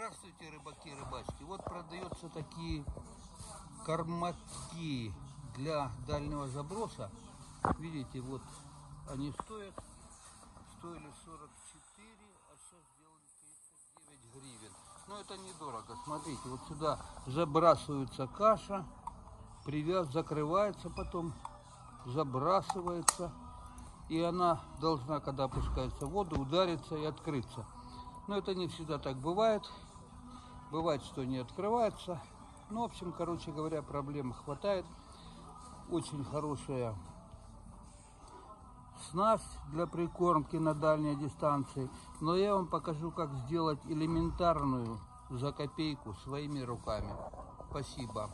Здравствуйте, рыбаки рыбачки. Вот продаются такие кормаки для дальнего заброса. Видите, вот они стоят, стоили 44, а сейчас сделали 39 гривен. Но это недорого. Смотрите, вот сюда забрасывается каша, привяз, закрывается потом, забрасывается. И она должна, когда опускается в воду, удариться и открыться. Но это не всегда так бывает. Бывает, что не открывается. Ну, в общем, короче говоря, проблем хватает. Очень хорошая снасть для прикормки на дальней дистанции. Но я вам покажу, как сделать элементарную за копейку своими руками. Спасибо.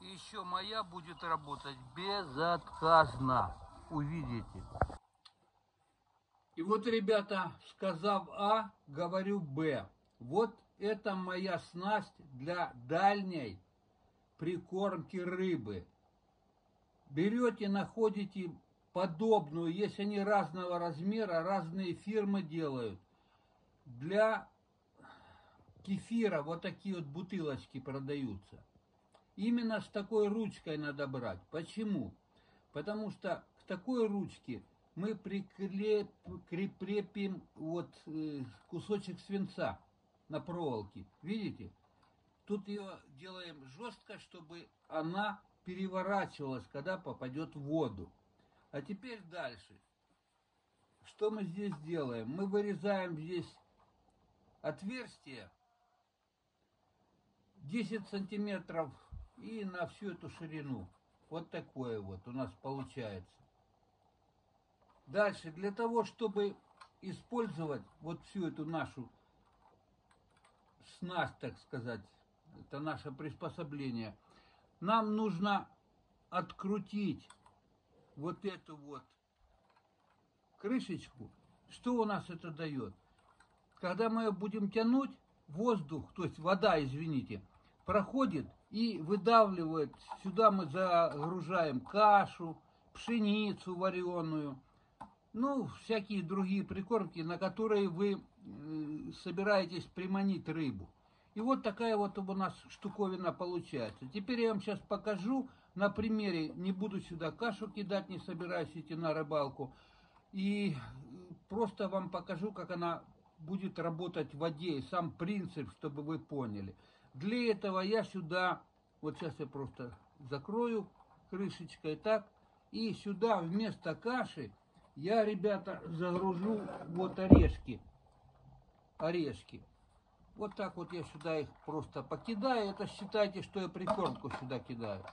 Еще моя будет работать безотказно. Увидите. И вот, ребята, сказав А, говорю Б. Вот это моя снасть для дальней прикормки рыбы. Берете, находите подобную, есть они разного размера, разные фирмы делают. Для кефира вот такие вот бутылочки продаются. Именно с такой ручкой надо брать. Почему? Потому что к такой ручке мы прикреп, прикрепим вот э, кусочек свинца на проволоке. Видите? Тут ее делаем жестко, чтобы она переворачивалась, когда попадет в воду. А теперь дальше. Что мы здесь делаем? Мы вырезаем здесь отверстие 10 сантиметров и на всю эту ширину. Вот такое вот у нас получается. Дальше, для того, чтобы использовать вот всю эту нашу снасть, так сказать, это наше приспособление, нам нужно открутить вот эту вот крышечку. Что у нас это дает? Когда мы ее будем тянуть, воздух, то есть вода, извините, проходит и выдавливает. Сюда мы загружаем кашу, пшеницу вареную, ну, всякие другие прикормки, на которые вы собираетесь приманить рыбу. И вот такая вот у нас штуковина получается. Теперь я вам сейчас покажу на примере, не буду сюда кашу кидать, не собираюсь идти на рыбалку. И просто вам покажу, как она будет работать в воде, и сам принцип, чтобы вы поняли. Для этого я сюда, вот сейчас я просто закрою крышечкой так, и сюда вместо каши я, ребята, загружу вот орешки. Орешки. Вот так вот я сюда их просто покидаю. Это считайте, что я прикормку сюда кидаю.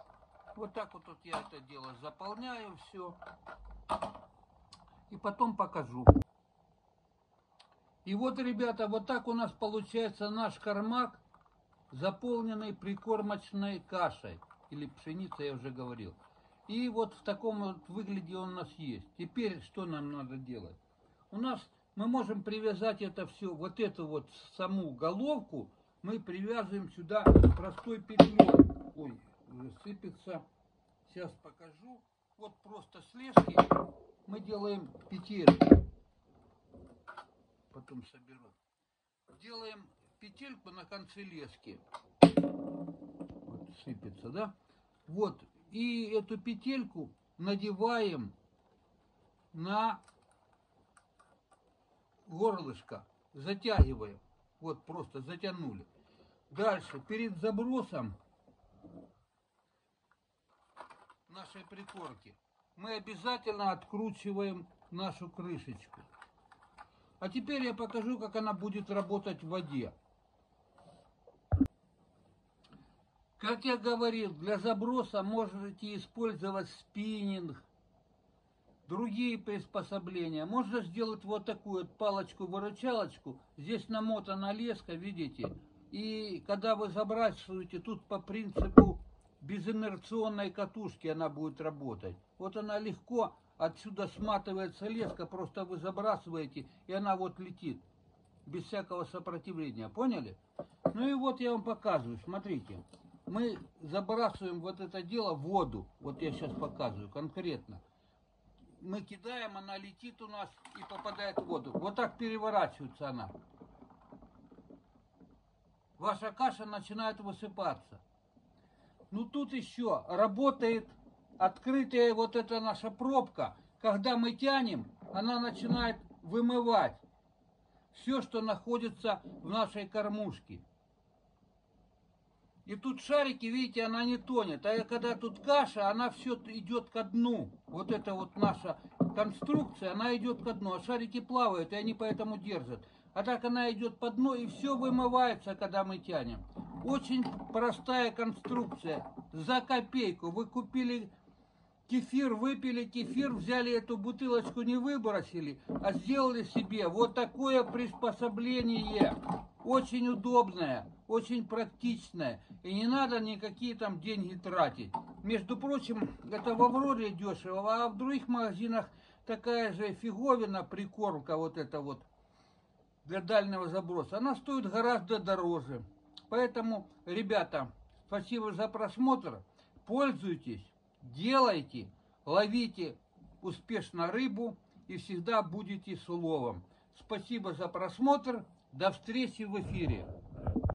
Вот так вот, вот я это дело заполняю все. И потом покажу. И вот, ребята, вот так у нас получается наш кормак, заполненный прикормочной кашей. Или пшеницей, я уже говорил. И вот в таком вот выгляде он у нас есть. Теперь что нам надо делать? У нас мы можем привязать это все, вот эту вот саму головку, мы привязываем сюда простой петлей. Ой, сыпется. Сейчас покажу. Вот просто с лески мы делаем петельку. Потом соберу. Делаем петельку на конце лески. Вот сыпется, да? Вот и эту петельку надеваем на горлышко, затягиваем. Вот просто затянули. Дальше, перед забросом нашей прикорки мы обязательно откручиваем нашу крышечку. А теперь я покажу, как она будет работать в воде. Как я говорил, для заброса можете использовать спиннинг, другие приспособления. Можно сделать вот такую вот палочку-выручалочку. Здесь намотана леска, видите? И когда вы забрасываете, тут по принципу безинерционной катушки она будет работать. Вот она легко отсюда сматывается леска, просто вы забрасываете, и она вот летит. Без всякого сопротивления. Поняли? Ну и вот я вам показываю, смотрите мы забрасываем вот это дело в воду. Вот я сейчас показываю конкретно. Мы кидаем, она летит у нас и попадает в воду. Вот так переворачивается она. ваша каша начинает высыпаться. Ну тут еще работает открытая вот эта наша пробка. Когда мы тянем, она начинает вымывать все, что находится в нашей кормушке. И тут шарики, видите, она не тонет. А когда тут каша, она все идет ко дну. Вот эта вот наша конструкция, она идет ко дну. А шарики плавают, и они поэтому держат. А так она идет по дну, и все вымывается, когда мы тянем. Очень простая конструкция. За копейку. Вы купили кефир, выпили кефир, взяли эту бутылочку, не выбросили, а сделали себе вот такое приспособление. Очень удобное, очень практичное. И не надо никакие там деньги тратить. Между прочим, это в Авроре дешево, а в других магазинах такая же фиговина, прикормка вот эта вот для дальнего заброса, она стоит гораздо дороже. Поэтому, ребята, спасибо за просмотр. Пользуйтесь делайте, ловите успешно рыбу и всегда будете с уловом. Спасибо за просмотр. До встречи в эфире.